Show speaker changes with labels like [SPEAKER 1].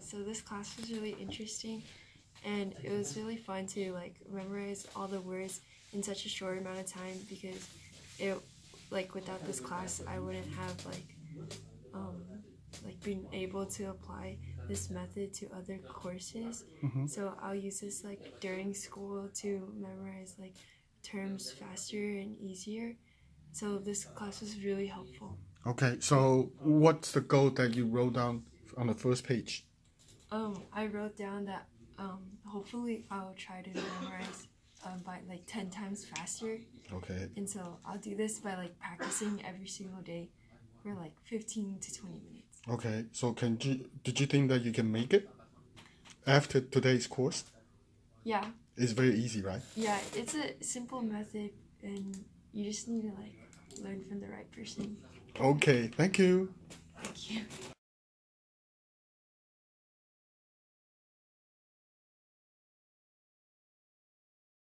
[SPEAKER 1] so this class was really interesting, and it was really fun to like memorize all the words in such a short amount of time because it like without this class I wouldn't have like um, like been able to apply this method to other courses. So I'll use this like during school to memorize like terms faster and easier. So this class was really helpful.
[SPEAKER 2] Okay, so what's the goal that you wrote down on the first page?
[SPEAKER 1] Um, I wrote down that um, hopefully I'll try to memorize um, by like 10 times faster.
[SPEAKER 2] Okay.
[SPEAKER 1] And so I'll do this by like practicing every single day for like 15 to 20 minutes.
[SPEAKER 2] Okay, so can you did you think that you can make it after today's course?
[SPEAKER 1] Yeah,
[SPEAKER 2] It's very easy, right?
[SPEAKER 1] yeah, it's a simple method and you just need to like learn from the right person.
[SPEAKER 2] Okay, thank you.
[SPEAKER 1] Thank you.